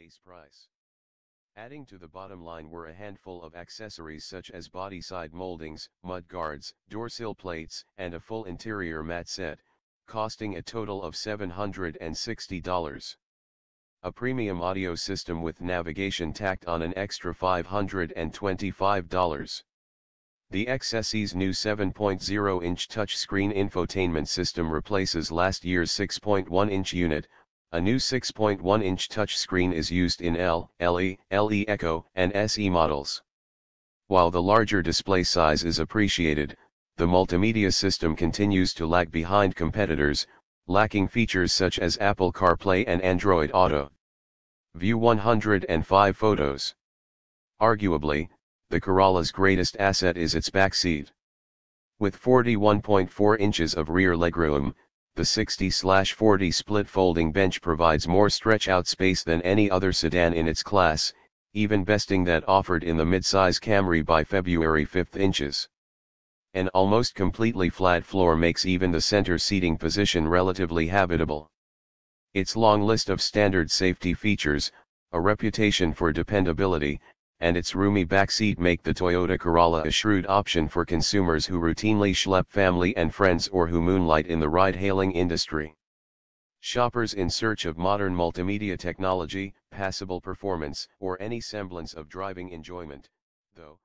base price. Adding to the bottom line were a handful of accessories such as body side moldings, mud guards, door sill plates, and a full interior mat set, costing a total of $760. A premium audio system with navigation tacked on an extra $525. The XSE's new 7.0-inch touchscreen infotainment system replaces last year's 6.1-inch unit, a new 6.1-inch touchscreen is used in L, LE, LE Eco, and SE models. While the larger display size is appreciated, the multimedia system continues to lag behind competitors, lacking features such as Apple CarPlay and Android Auto. View 105 photos. Arguably, the Corolla's greatest asset is its backseat. With 41.4 inches of rear legroom, the 60-40 split folding bench provides more stretch-out space than any other sedan in its class, even besting that offered in the midsize Camry by February 5 inches. An almost completely flat floor makes even the center seating position relatively habitable. Its long list of standard safety features, a reputation for dependability, and its roomy backseat make the Toyota Corolla a shrewd option for consumers who routinely schlep family and friends or who moonlight in the ride-hailing industry. Shoppers in search of modern multimedia technology, passable performance, or any semblance of driving enjoyment, though,